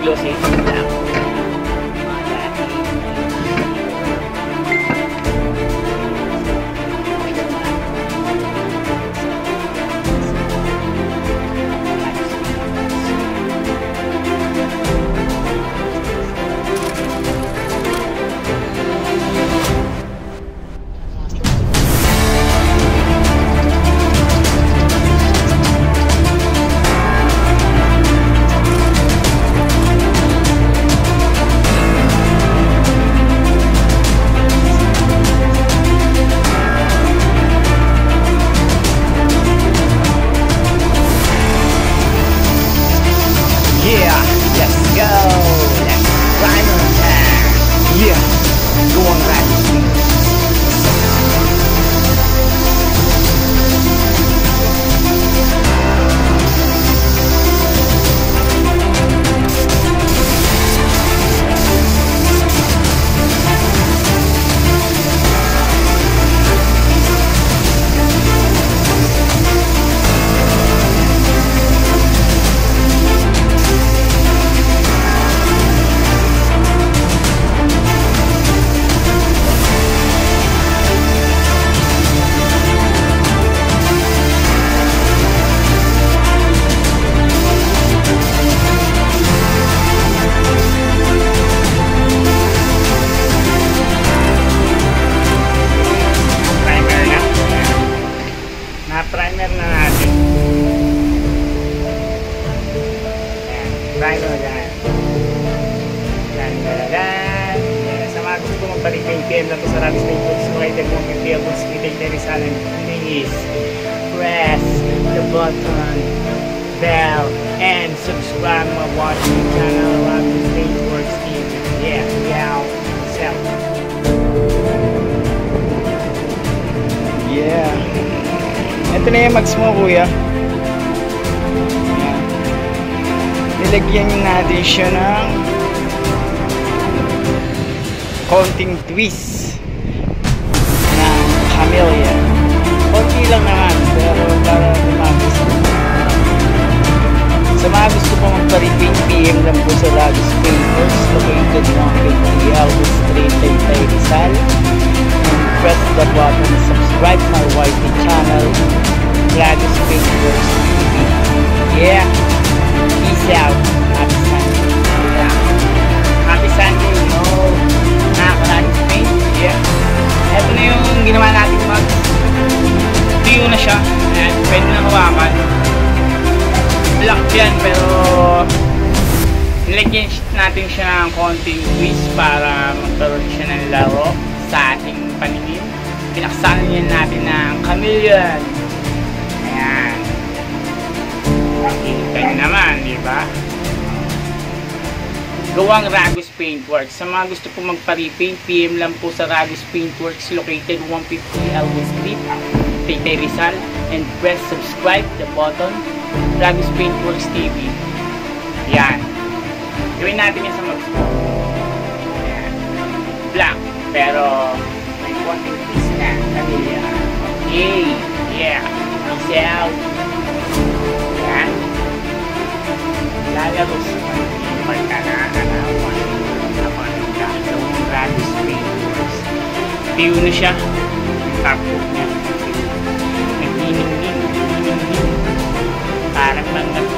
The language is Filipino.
Tignan natin yung Yeah, let's go. Let's ride on that. Yeah, go on that. Na-primer na natin. Ayan, primer na. Dan, dan, dan. Ayan, sa mga gusto kong magpa-repaint PM lang to sa Rabbit Paint Books, provided mo kay PM Books, Kitay Terizal, and please press the button, bell, and subscribe my watching channel, Ito na yung mags mo, kuya. Nilagyan natin siya ng konting twist pwede na hawakan. Black yan pero nilagyan natin siya ng konting twist para magkaroon siya ng laro sa ating paningin. Pinaksalan yan natin ng chameleon. Ayan. Nakikita nyo naman di ba? Gawang Ragus Paintworks. Sa mga gusto po magpa-repaint PM lang po sa Ragus Paintworks located 150 Elwood Street Taytay Rizal and press subscribe the button. Ragus Paintworks TV yan. Gawin natin yan sa mag yan black. Pero may konting twist na. Kamilya okay. Yeah. Peace out yan lalaro sa pagkanakanawan naman ang Ragus Paintworks Tiyo na siya. Tapos. Thank you.